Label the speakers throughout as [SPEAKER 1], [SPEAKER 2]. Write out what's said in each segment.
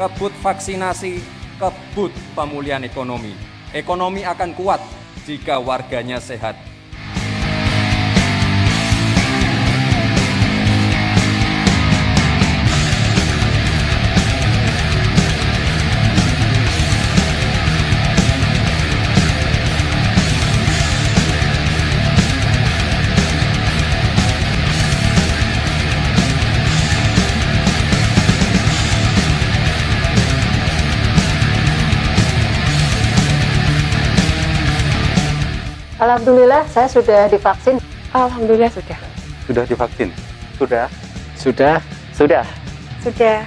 [SPEAKER 1] kebut vaksinasi, kebut pemulihan ekonomi. Ekonomi akan kuat jika warganya sehat.
[SPEAKER 2] Alhamdulillah saya sudah divaksin.
[SPEAKER 3] Alhamdulillah sudah.
[SPEAKER 4] Sudah divaksin?
[SPEAKER 5] Sudah.
[SPEAKER 4] Sudah.
[SPEAKER 5] Sudah.
[SPEAKER 3] Sudah.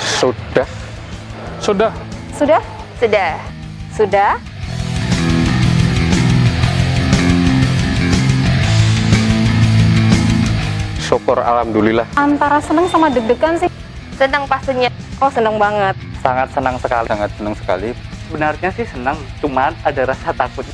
[SPEAKER 4] Sudah.
[SPEAKER 6] Sudah.
[SPEAKER 3] Sudah? Sudah. Sudah?
[SPEAKER 4] Syukur alhamdulillah.
[SPEAKER 3] Antara seneng sama deg-degan sih.
[SPEAKER 7] Senang pastinya.
[SPEAKER 3] Oh seneng banget.
[SPEAKER 5] Sangat senang sekali.
[SPEAKER 4] Sangat senang sekali.
[SPEAKER 5] Sebenarnya sih senang, cuman ada rasa takut.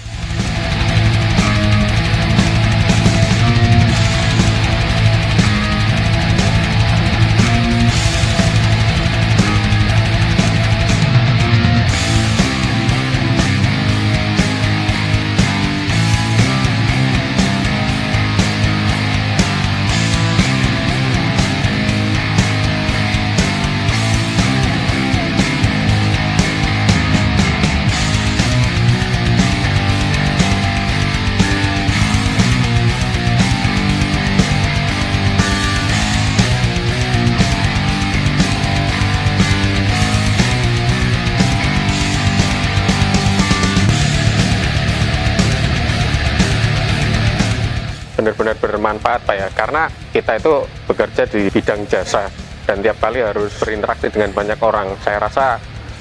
[SPEAKER 4] Benar-benar bermanfaat Pak ya. Karena kita itu bekerja di bidang jasa dan tiap kali harus berinteraksi dengan banyak orang. Saya rasa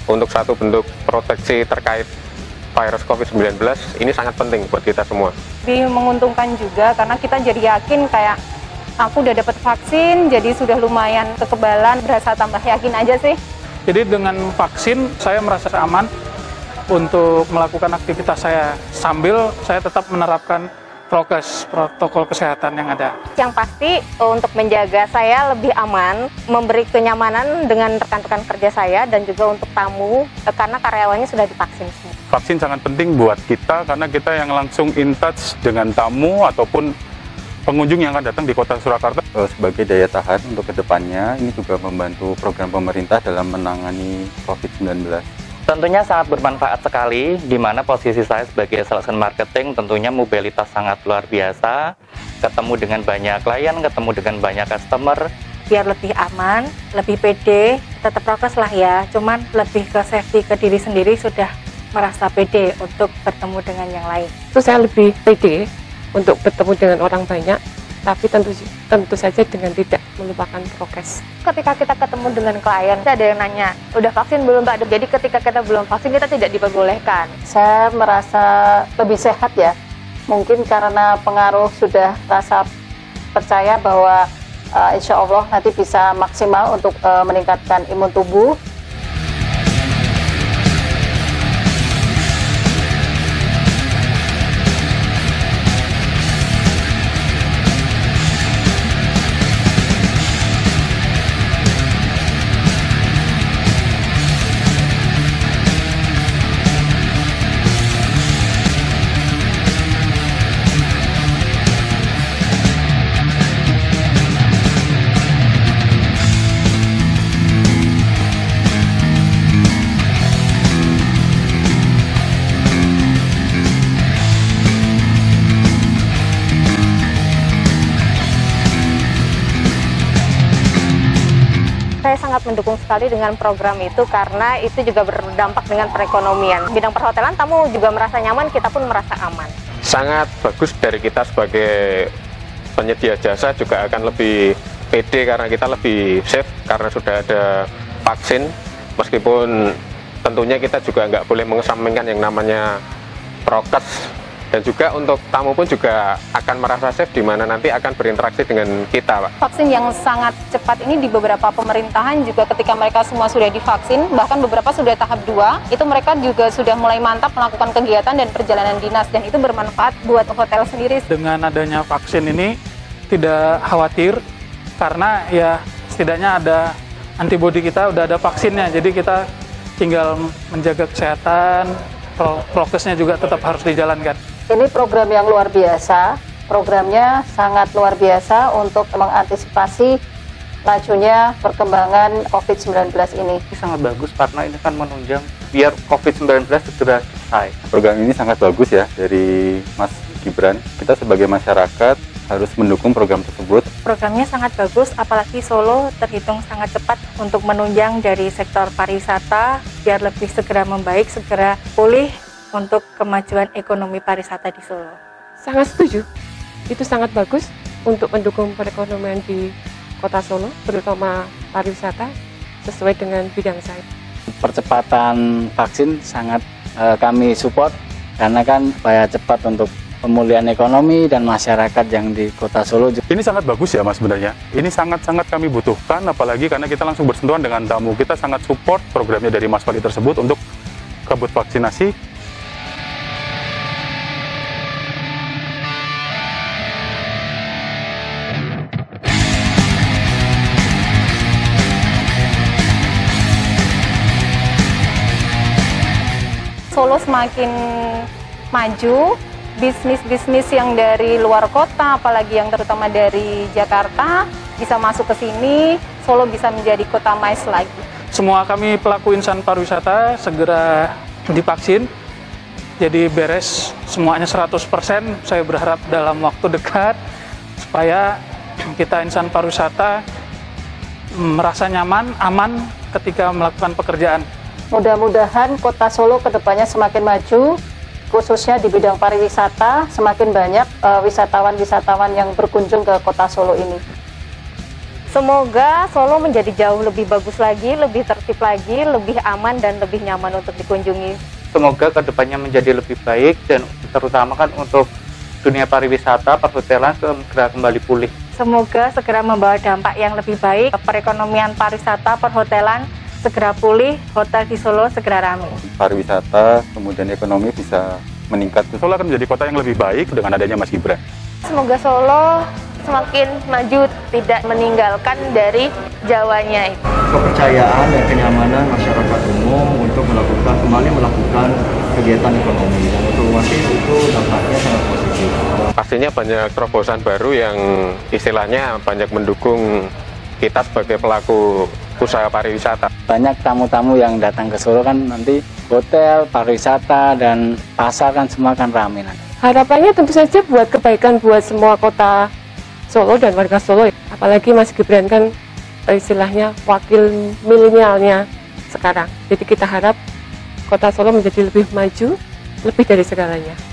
[SPEAKER 4] untuk satu bentuk proteksi terkait virus COVID-19 ini sangat penting buat kita semua.
[SPEAKER 3] Lebih menguntungkan juga karena kita jadi yakin kayak aku udah dapat vaksin jadi sudah lumayan kekebalan berasa tambah yakin aja sih.
[SPEAKER 6] Jadi dengan vaksin saya merasa aman untuk melakukan aktivitas saya. Sambil saya tetap menerapkan prokes protokol kesehatan yang ada.
[SPEAKER 3] Yang pasti untuk menjaga saya lebih aman, memberi kenyamanan dengan rekan-rekan kerja saya dan juga untuk tamu eh, karena karyawannya sudah divaksin semua.
[SPEAKER 8] Vaksin sangat penting buat kita karena kita yang langsung in touch dengan tamu ataupun pengunjung yang akan datang di kota Surakarta.
[SPEAKER 9] Eh, sebagai daya tahan untuk ke depannya ini juga membantu program pemerintah dalam menangani COVID-19.
[SPEAKER 5] Tentunya sangat bermanfaat sekali, di mana posisi saya sebagai sales and marketing tentunya mobilitas sangat luar biasa, ketemu dengan banyak klien, ketemu dengan banyak customer,
[SPEAKER 3] Biar lebih aman, lebih pede, tetap prokes lah ya. Cuman lebih ke safety ke diri sendiri sudah merasa pede untuk bertemu dengan yang lain.
[SPEAKER 10] itu saya lebih pede untuk bertemu dengan orang banyak tapi tentu tentu saja dengan tidak melupakan prokes.
[SPEAKER 3] Ketika kita ketemu dengan klien, ada yang nanya, udah vaksin belum Pak? Jadi ketika kita belum vaksin, kita tidak diperbolehkan.
[SPEAKER 2] Saya merasa lebih sehat ya. Mungkin karena pengaruh sudah rasa percaya bahwa uh, insya Allah nanti bisa maksimal untuk uh, meningkatkan imun tubuh
[SPEAKER 3] mendukung sekali dengan program itu karena itu juga berdampak dengan perekonomian. Bidang perhotelan tamu juga merasa nyaman, kita pun merasa aman.
[SPEAKER 4] sangat bagus dari kita sebagai penyedia jasa juga akan lebih pede karena kita lebih safe karena sudah ada vaksin meskipun tentunya kita juga nggak boleh mengesampingkan yang namanya prokes dan juga untuk tamu pun juga akan merasa safe di mana nanti akan berinteraksi dengan kita Pak.
[SPEAKER 3] Vaksin yang sangat cepat ini di beberapa pemerintahan juga ketika mereka semua sudah divaksin, bahkan beberapa sudah tahap 2, itu mereka juga sudah mulai mantap melakukan kegiatan dan perjalanan dinas dan itu bermanfaat buat hotel sendiri.
[SPEAKER 6] Dengan adanya vaksin ini tidak khawatir karena ya setidaknya ada antibodi kita udah ada vaksinnya, jadi kita tinggal menjaga kesehatan, pro prokesnya juga tetap harus dijalankan.
[SPEAKER 2] Ini program yang luar biasa, programnya sangat luar biasa untuk mengantisipasi lajunya perkembangan COVID-19 ini.
[SPEAKER 5] Ini sangat bagus karena ini kan menunjang biar COVID-19 segera selesai.
[SPEAKER 9] Program ini sangat bagus ya dari Mas Gibran. Kita sebagai masyarakat harus mendukung program tersebut.
[SPEAKER 7] Programnya sangat bagus, apalagi Solo terhitung sangat cepat untuk menunjang dari sektor pariwisata biar lebih segera membaik, segera pulih untuk kemajuan ekonomi pariwisata di Solo.
[SPEAKER 10] Sangat setuju. Itu sangat bagus untuk mendukung perekonomian di Kota Solo, terutama pariwisata sesuai dengan bidang saya.
[SPEAKER 11] Percepatan vaksin sangat eh, kami support karena kan supaya cepat untuk pemulihan ekonomi dan masyarakat yang di kota Solo.
[SPEAKER 8] Ini sangat bagus ya mas sebenarnya. Ini sangat-sangat kami butuhkan apalagi karena kita langsung bersentuhan dengan tamu. Kita sangat support programnya dari Mas Wali tersebut untuk kebut vaksinasi.
[SPEAKER 3] Solo semakin maju, bisnis-bisnis yang dari luar kota, apalagi yang terutama dari Jakarta, bisa masuk ke sini, Solo bisa menjadi kota mais lagi.
[SPEAKER 6] Semua kami pelaku insan pariwisata segera divaksin, jadi beres semuanya 100%. Saya berharap dalam waktu dekat supaya kita insan pariwisata merasa nyaman, aman ketika melakukan pekerjaan.
[SPEAKER 2] Mudah-mudahan kota Solo ke depannya semakin maju, khususnya di bidang pariwisata, semakin banyak eh, wisatawan-wisatawan yang berkunjung ke kota Solo ini.
[SPEAKER 7] Semoga Solo menjadi jauh lebih bagus lagi, lebih tertib lagi, lebih aman dan lebih nyaman untuk dikunjungi.
[SPEAKER 5] Semoga ke depannya menjadi lebih baik dan terutama kan untuk dunia pariwisata, perhotelan segera kembali pulih.
[SPEAKER 7] Semoga segera membawa dampak yang lebih baik, perekonomian pariwisata, perhotelan segera pulih, hotel di Solo segera ramai.
[SPEAKER 9] Pariwisata, kemudian ekonomi bisa meningkat.
[SPEAKER 8] Solo akan menjadi kota yang lebih baik dengan adanya Mas Gibran.
[SPEAKER 7] Semoga Solo semakin maju, tidak meninggalkan dari Jawanya itu.
[SPEAKER 12] kepercayaan dan kenyamanan masyarakat umum untuk melakukan kembali melakukan kegiatan ekonomi dan otomatis itu dampaknya sangat positif.
[SPEAKER 4] Pastinya banyak terobosan baru yang istilahnya banyak mendukung kita sebagai pelaku usaha pariwisata.
[SPEAKER 11] Banyak tamu-tamu yang datang ke Solo kan nanti hotel, pariwisata, dan pasar kan semua kan ramai nanti.
[SPEAKER 10] Harapannya tentu saja buat kebaikan buat semua kota Solo dan warga Solo. Apalagi Mas Gibran kan eh, istilahnya wakil milenialnya sekarang. Jadi kita harap kota Solo menjadi lebih maju, lebih dari segalanya.